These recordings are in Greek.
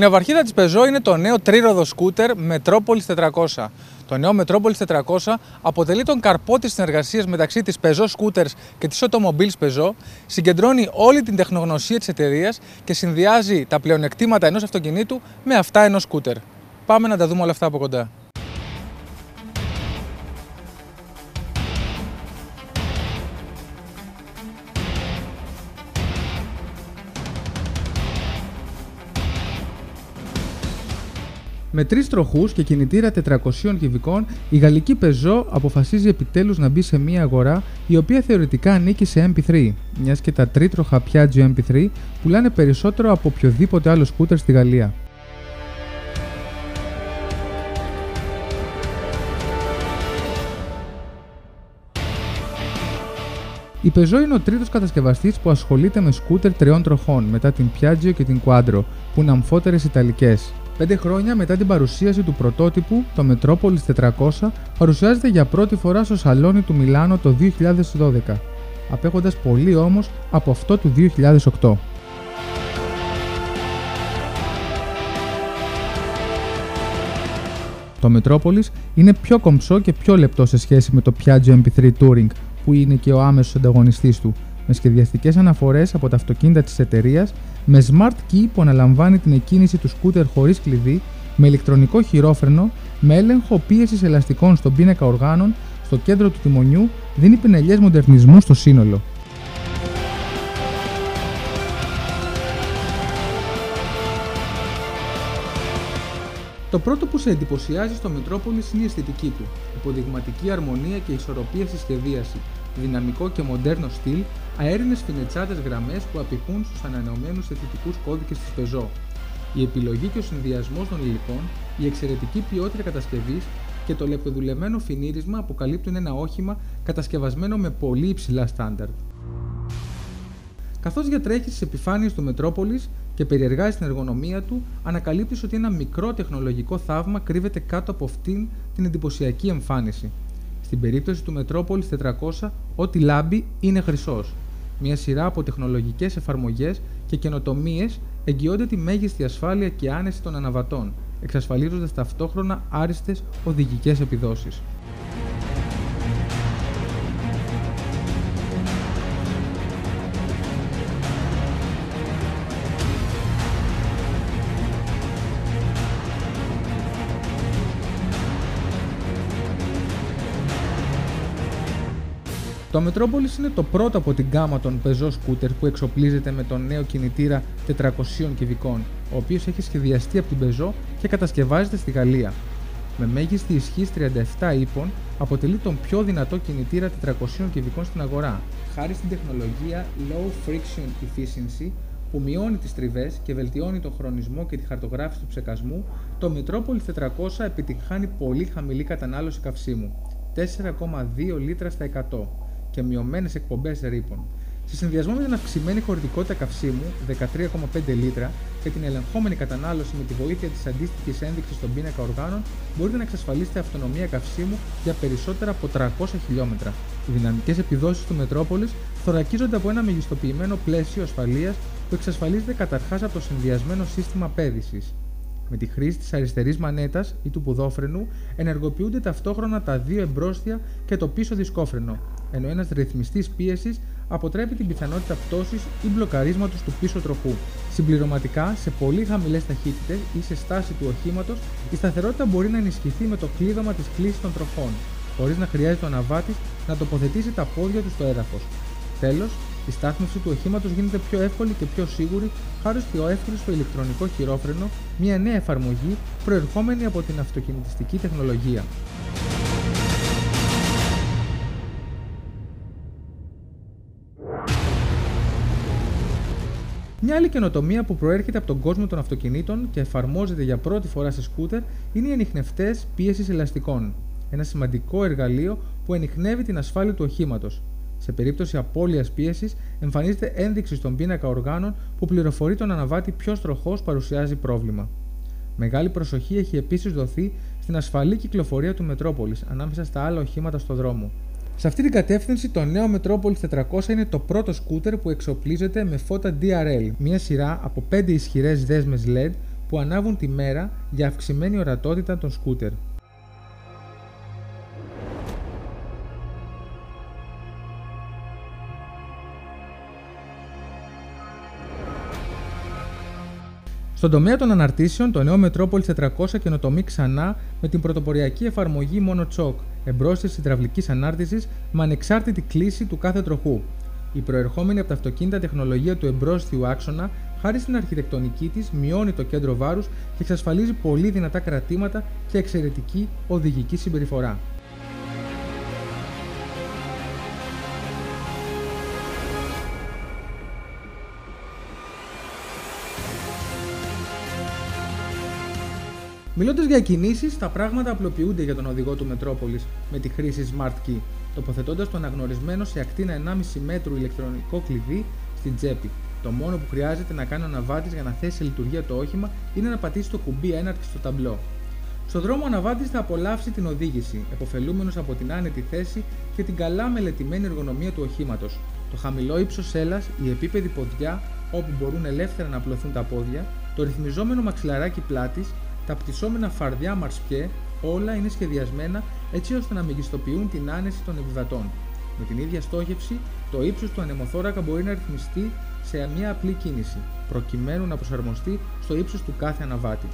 ναυαρχίδα της Peugeot είναι το νέο τρírοδο σκούτερ Metropolis 400. Το νέο Metropolis 400 αποτελεί τον καρπό της συνεργασίας μεταξύ της Peugeot Scooters και της Automobiles Peugeot, συγκεντρώνει όλη την τεχνογνωσία της εταιρείας και συνδυάζει τα πλεονεκτήματα ενός αυτοκινήτου με αυτά ενός σκούτερ. Πάμε να τα δούμε όλα αυτά από κοντά. Με τρεις τροχούς και κινητήρα 400 κυβικών, η γαλλική Peugeot αποφασίζει επιτέλους να μπει σε μια αγορά η οποία θεωρητικά ανήκει σε MP3, μιας και τα τρίτροχα Piaggio MP3 πουλάνε περισσότερο από οποιοδήποτε άλλο σκούτερ στη Γαλλία. Η Peugeot είναι ο τρίτος κατασκευαστής που ασχολείται με σκούτερ τριών τροχών μετά την Piaggio και την Quadro, που είναι αμφότερες Ιταλικές. Πέντε χρόνια μετά την παρουσίαση του πρωτότυπου, το Metropolis 400 παρουσιάζεται για πρώτη φορά στο σαλόνι του Μιλάνο το 2012, απέχοντας πολύ όμως από αυτό του 2008. Το Metropolis είναι πιο κομψό και πιο λεπτό σε σχέση με το Piaggio MP3 Touring, που είναι και ο άμεσος ανταγωνιστής του, με σχεδιαστικές αναφορές από τα αυτοκίνητα της εταιρείας με smart key που αναλαμβάνει την εκκίνηση του σκούτερ χωρίς κλειδί, με ηλεκτρονικό χειρόφρενο, με έλεγχο πίεσης ελαστικών στον πίνακα οργάνων, στο κέντρο του τιμονιού, δίνει πινελιές μοντερνισμού στο σύνολο. Το πρώτο που σε εντυπωσιάζει στο Metropolis είναι η αισθητική του, υποδειγματική αρμονία και ισορροπία στη σχεδίαση, δυναμικό και μοντέρνο στυλ, αέρινες φινετσάτες γραμμές που απηχούν στους ανανεωμένους αισθητικού κώδικες της Peugeot. Η επιλογή και ο συνδυασμός των υλικών, η εξαιρετική ποιότητα κατασκευής και το λεπτοδουλεμένο φινίρισμα αποκαλύπτουν ένα όχημα κατασκευασμένο με πολύ υψηλά στάνταρτ. Καθώς διατρέχει στις επιφάνειες του Μετρόπολης και περιεργάζει την εργονομία του, ανακαλύπτεις ότι ένα μικρό τεχνολογικό θαύμα κρύβεται κάτω από αυτήν την εντυπωσιακή εμφάνιση. Στην περίπτωση του Metropolis 400, ό,τι λάμπει είναι χρυσός. Μια σειρά από τεχνολογικές εφαρμογές και καινοτομίες εγγυώνται τη μέγιστη ασφάλεια και άνεση των αναβατών, εξασφαλίζοντας ταυτόχρονα άριστες οδηγικές επιδόσεις. Το Metropolis είναι το πρώτο από την γάμα των Peugeot Scooter που εξοπλίζεται με τον νέο κινητήρα 400 κυβικών, ο οποίος έχει σχεδιαστεί από την Peugeot και κατασκευάζεται στη Γαλλία. Με μέγιστη ισχύ 37 ύπων, αποτελεί τον πιο δυνατό κινητήρα 400 κυβικών στην αγορά, χάρη στην τεχνολογία Low Friction Efficiency που μειώνει τις τριβές και βελτιώνει τον χρονισμό και τη χαρτογράφηση του ψεκασμού, το Metropolis 400 επιτυγχάνει πολύ χαμηλή κατανάλωση καυσίμου, 4,2 λίτρα στα 100 και μειωμένες εκπομπές ρήπων. Σε συνδυασμό με την αυξημένη χωρητικότητα καυσίμου, 13,5 λίτρα, και την ελεγχόμενη κατανάλωση με τη βοήθεια της αντίστοιχης ένδειξης στον πίνακα οργάνων, μπορείτε να εξασφαλίσετε αυτονομία καυσίμου για περισσότερα από 300 χιλιόμετρα. Οι δυναμικές επιδόσεις του Μετρόπολης θωρακίζονται από ένα μεγιστοποιημένο πλαίσιο ασφαλείας που εξασφαλίζεται καταρχάς από το συνδυασμένο σύστημα πέδησης. Με τη χρήση της αριστερής μανέτας ή του πουδόφρενου ενεργοποιούνται ταυτόχρονα τα δύο εμπρόστια και το πίσω δισκόφρενο, ενώ ένας ρυθμιστής πίεσης αποτρέπει την πιθανότητα πτώσης ή μπλοκαρίσματος του πίσω τροχού. Συμπληρωματικά, σε πολύ χαμηλές ταχύτητες ή σε στάση του οχήματος, η σταθερότητα μπορεί να ενισχυθεί με το κλείδωμα της κλίσης των τροχών, χωρίς να χρειάζεται ο αναβάτη να τοποθετήσει τα πόδια του στο έδαφος. Τέλος, η στάθμιση του οχήματος γίνεται πιο εύκολη και πιο σίγουρη χάρη στο εύκολο ηλεκτρονικό χειρόφρενο, μια νέα εφαρμογή προερχόμενη από την αυτοκινητιστική τεχνολογία. Μια άλλη καινοτομία που προέρχεται από τον κόσμο των αυτοκινήτων και εφαρμόζεται για πρώτη φορά σε σκούτερ είναι οι ανιχνευτές πίεσης ελαστικών. Ένα σημαντικό εργαλείο που ενιχνεύει την ασφάλεια του οχήματος. Σε περίπτωση απώλειας πίεσης, εμφανίζεται ένδειξη στον πίνακα οργάνων που πληροφορεί τον αναβάτη ποιος τροχός παρουσιάζει πρόβλημα. Μεγάλη προσοχή έχει επίσης δοθεί στην ασφαλή κυκλοφορία του Μετρόπολης ανάμεσα στα άλλα οχήματα στο δρόμο. Σε αυτή την κατεύθυνση, το νέο Metropolis 400 είναι το πρώτο σκούτερ που εξοπλίζεται με φώτα DRL, μια σειρά από 5 ισχυρές δέσμες LED που ανάβουν τη μέρα για αυξημένη ορατότητα των σκούτερ. Στον τομέα των αναρτήσεων, το νέο Metropolis 400 καινοτομεί ξανά με την πρωτοποριακή εφαρμογή MonoChock, εμπρόστηση υδραυλικής ανάρτησης με ανεξάρτητη κλίση του κάθε τροχού. Η προερχόμενη από τα αυτοκίνητα τεχνολογία του εμπρόστιου άξονα, χάρη στην αρχιτεκτονική της, μειώνει το κέντρο βάρους και εξασφαλίζει πολύ δυνατά κρατήματα και εξαιρετική οδηγική συμπεριφορά. Μιλώντας για κινήσεις, τα πράγματα απλοποιούνται για τον οδηγό του Metropolis με τη χρήση Smart Key, τοποθετώντας το αναγνωρισμένο σε ακτίνα 1,5 μέτρου ηλεκτρονικό κλειδί στην τσέπη. Το μόνο που χρειάζεται να κάνει ο αναβάτης για να θέσει σε λειτουργία το όχημα είναι να πατήσει το κουμπί έναρξη στο ταμπλό. Στο δρόμο ο αναβάτης θα απολαύσει την οδήγηση, εποφελούμενος από την άνετη θέση και την καλά μελετημένη εργονομία του οχήματος. Το χαμηλό ύψος σέλα, η επίπεδη ποδιά όπου μπορούν ελεύθερα να απλωθούν τα πόδια, το ρυθμιζόμενο μαξιλαράκι πλάτης, τα πτυσσόμενα φαρδιά μαρσπιέ όλα είναι σχεδιασμένα έτσι ώστε να μεγιστοποιούν την άνεση των επιβατών. Με την ίδια στόχευση, το ύψος του ανεμοθώρακα μπορεί να ρυθμιστεί σε μια απλή κίνηση, προκειμένου να προσαρμοστεί στο ύψος του κάθε αναβάτη.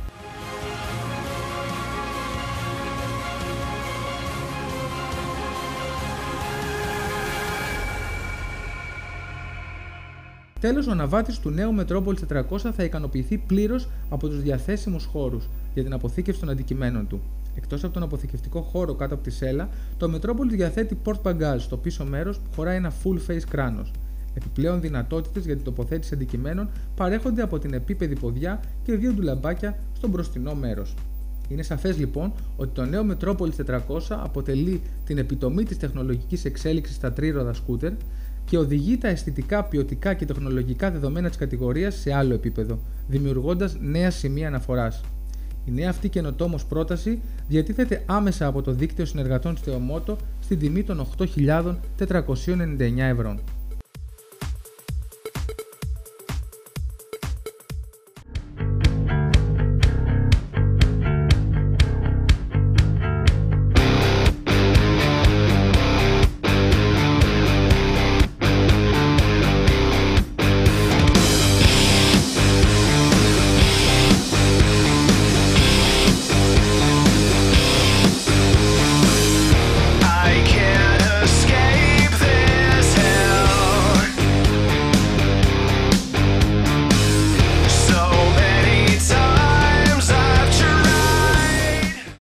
Τέλος, ο αναβάτης του νέου Metropolis 400 θα ικανοποιηθεί πλήρως από τους διαθέσιμους χώρους για την αποθήκευση των αντικειμένων του. Εκτός από τον αποθηκευτικό χώρο κάτω από τη σέλα, το Metropolis διαθέτει port bagage στο πίσω μέρος που χωράει ένα full face κράνος. Επιπλέον δυνατότητες για την τοποθέτηση αντικειμένων παρέχονται από την επίπεδη ποδιά και δύο ντουλαμπάκια στο μπροστινό μέρος. Είναι σαφές λοιπόν ότι το νέο Metropolis 400 αποτελεί την επιτομή της τεχνολογικής εξέλιξης στα τρírοδα σκούτερ και οδηγεί τα αισθητικά, ποιοτικά και τεχνολογικά δεδομένα της κατηγορίας σε άλλο επίπεδο, δημιουργώντας νέα σημεία αναφοράς. Η νέα αυτή καινοτόμω πρόταση διατίθεται άμεσα από το δίκτυο συνεργατών στη Omoto στην τιμή των 8.499 ευρώ.